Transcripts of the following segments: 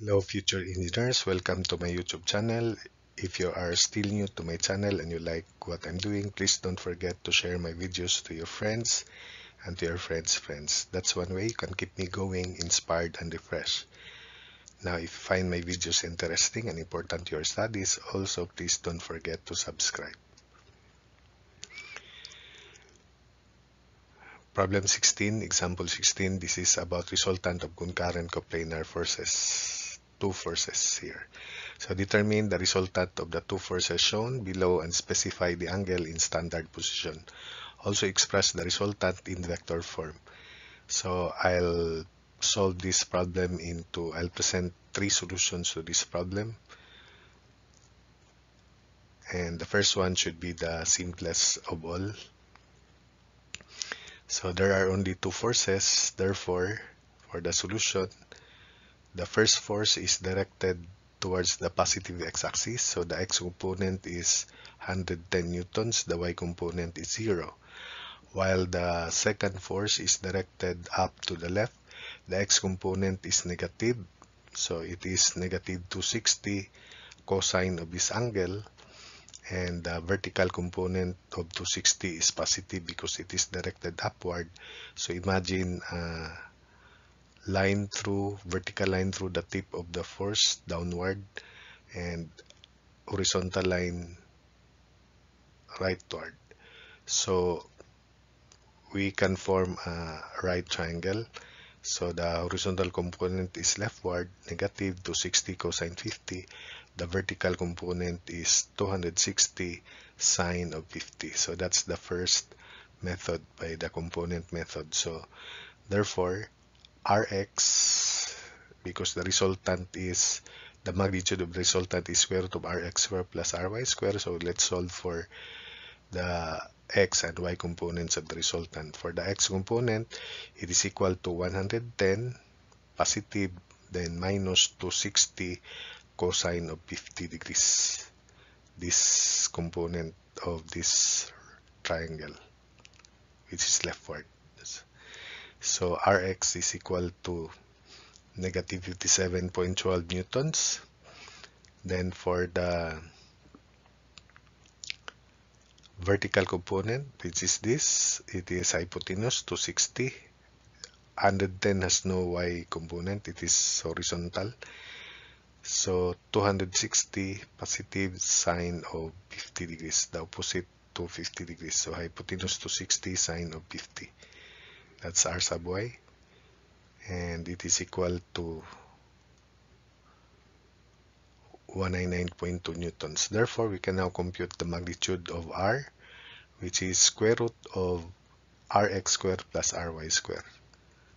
Hello future engineers, welcome to my YouTube channel. If you are still new to my channel and you like what I'm doing, please don't forget to share my videos to your friends and to your friends' friends. That's one way you can keep me going, inspired and refreshed. Now, if you find my videos interesting and important to your studies, also please don't forget to subscribe. Problem 16, example 16, this is about resultant of concurrent coplanar forces two forces here. So determine the resultant of the two forces shown below and specify the angle in standard position. Also express the resultant in vector form. So I'll solve this problem into, I'll present three solutions to this problem. And the first one should be the simplest of all. So there are only two forces, therefore, for the solution, the first force is directed towards the positive x-axis, so the x component is 110 newtons, the y component is 0. While the second force is directed up to the left, the x component is negative, so it is negative 260 cosine of this angle, and the vertical component of 260 is positive because it is directed upward. So imagine uh, line through vertical line through the tip of the force downward and horizontal line rightward. So we can form a right triangle. So the horizontal component is leftward negative 260 cosine 50 the vertical component is 260 sine of 50 so that's the first method by the component method. So therefore Rx because the resultant is the magnitude of the resultant is square root of Rx square plus Ry square. So let's solve for the x and y components of the resultant. For the x component, it is equal to 110 positive then minus 260 cosine of 50 degrees. This component of this triangle, which is leftward. So Rx is equal to negative 57.12 newtons. Then for the vertical component, which is this, it is hypotenuse 260. 110 has no y component, it is horizontal. So 260 positive sine of 50 degrees, the opposite to 50 degrees. So hypotenuse 260 sine of 50 that's r sub y and it is equal to 199.2 newtons. Therefore, we can now compute the magnitude of r, which is square root of rx squared plus ry squared.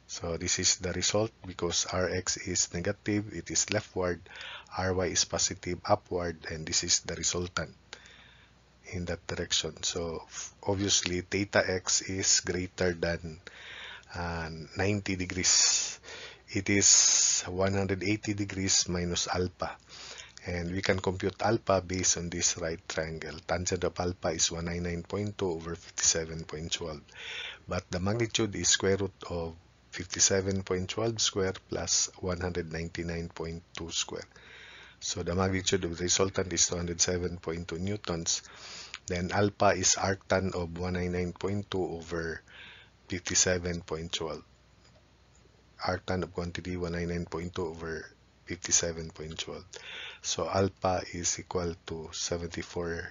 So this is the result because rx is negative, it is leftward, ry is positive upward, and this is the resultant in that direction. So obviously theta x is greater than uh, 90 degrees. It is 180 degrees minus alpha. And we can compute alpha based on this right triangle. Tangent of alpha is 199.2 over 57.12. But the magnitude is square root of 57.12 square plus 199.2 square. So the magnitude of the resultant is 207.2 newtons. Then alpha is arctan of 199.2 over 57.12 arctan of quantity 199.2 over 57.12 so alpha is equal to 74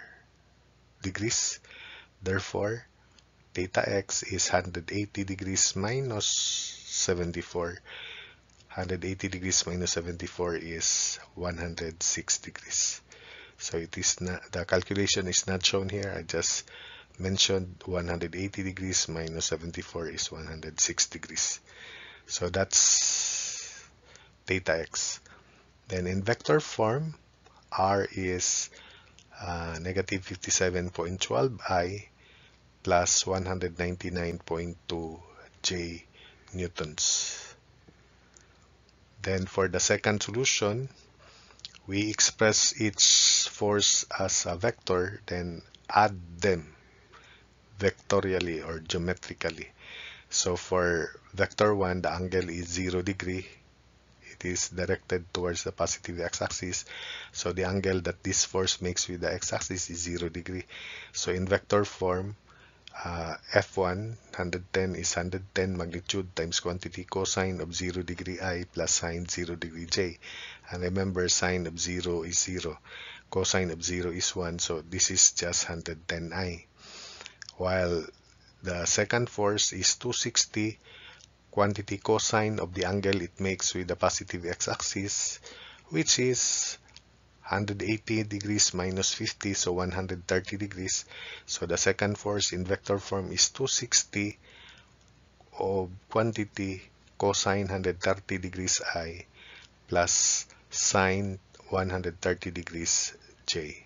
degrees. Therefore theta x is 180 degrees minus 74 180 degrees minus 74 is 106 degrees. So it is not the calculation is not shown here. I just mentioned 180 degrees minus 74 is 106 degrees. So that's theta x. Then in vector form, r is uh, negative 57.12 i plus 199.2 j newtons. Then for the second solution, we express each force as a vector, then add them vectorially or geometrically. So for vector 1, the angle is 0 degree. It is directed towards the positive x-axis. So the angle that this force makes with the x-axis is 0 degree. So in vector form, uh, F1 110 is 110 magnitude times quantity cosine of 0 degree I plus sine 0 degree J. And remember sine of 0 is 0, cosine of 0 is 1, so this is just 110I. While the second force is 260 quantity cosine of the angle it makes with the positive x-axis, which is 180 degrees minus 50, so 130 degrees. So the second force in vector form is 260 of quantity cosine 130 degrees I plus sine 130 degrees J.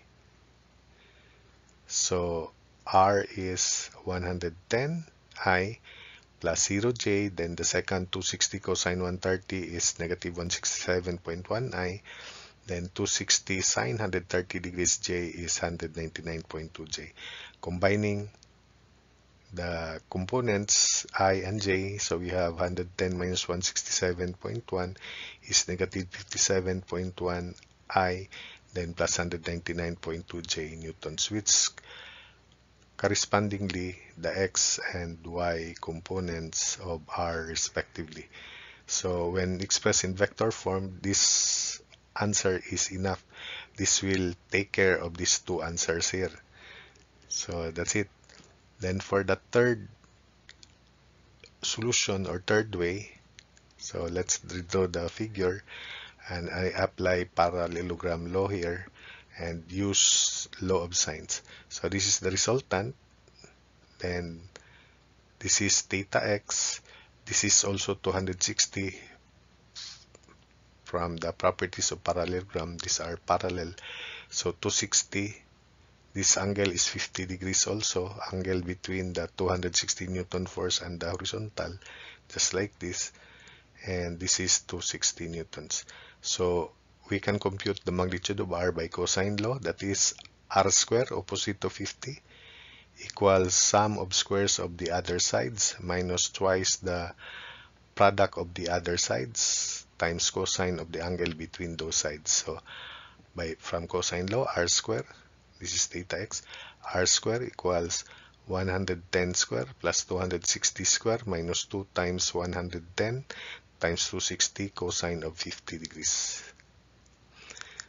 So R is 110 I plus 0j, then the second 260 cosine 130 is negative 167.1 I, then 260 sine 130 degrees j is 199.2 j. Combining the components i and j, so we have 110 minus 167.1 is negative 57.1 i, then plus 199.2 j newtons, which correspondingly the x and y components of r respectively. So when expressed in vector form, this answer is enough. This will take care of these two answers here. So that's it. Then for the third solution or third way, so let's redraw the figure and I apply parallelogram law here and use law of sines. So this is the resultant. Then this is theta x. This is also 260 from the properties of parallelogram. These are parallel. So 260. This angle is 50 degrees also. Angle between the 260 Newton force and the horizontal. Just like this. And this is 260 Newtons. So we can compute the magnitude of r by cosine law that is r square opposite to 50 equals sum of squares of the other sides minus twice the product of the other sides times cosine of the angle between those sides. So by from cosine law r square this is theta x r square equals 110 square plus 260 square minus 2 times 110 times 260 cosine of 50 degrees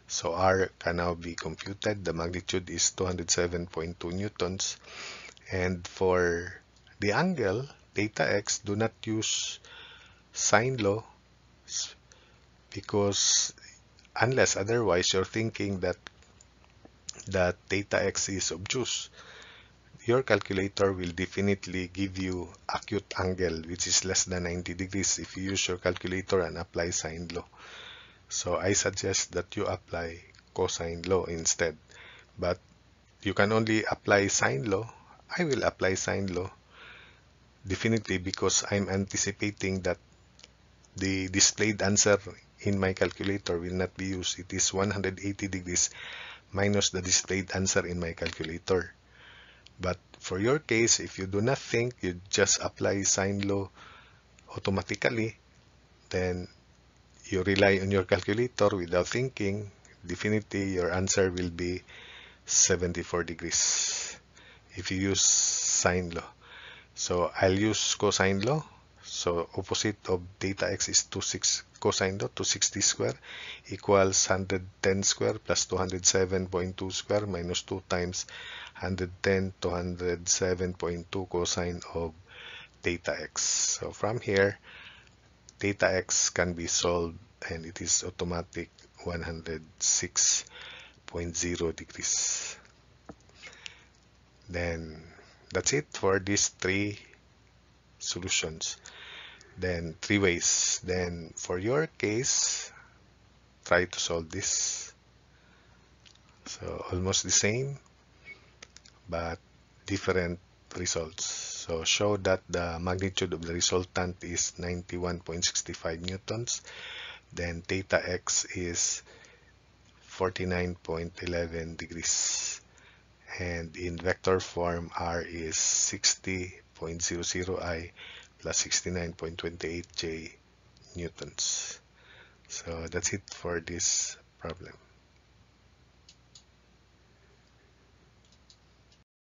so R can now be computed. The magnitude is 207.2 newtons. And for the angle, theta x, do not use sine law because unless otherwise you're thinking that that theta x is obtuse, your calculator will definitely give you acute angle which is less than 90 degrees if you use your calculator and apply sine law. So I suggest that you apply cosine law instead. But you can only apply sine law. I will apply sine law definitely because I'm anticipating that the displayed answer in my calculator will not be used. It is 180 degrees minus the displayed answer in my calculator. But for your case, if you do not think, you just apply sine law automatically, then you rely on your calculator without thinking, definitely your answer will be 74 degrees if you use sine law. So I'll use cosine law. So opposite of theta x is 26 cosine law 260 square equals 110 square plus 207.2 square minus 2 times 110 207.2 cosine of theta x. So from here theta x can be solved and it is automatic 106.0 degrees. Then that's it for these three solutions. Then three ways. Then for your case try to solve this. So almost the same but different results so show that the magnitude of the resultant is 91.65 newtons. Then theta x is 49.11 degrees. And in vector form, r is 60.00i plus 69.28j newtons. So that's it for this problem.